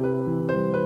Música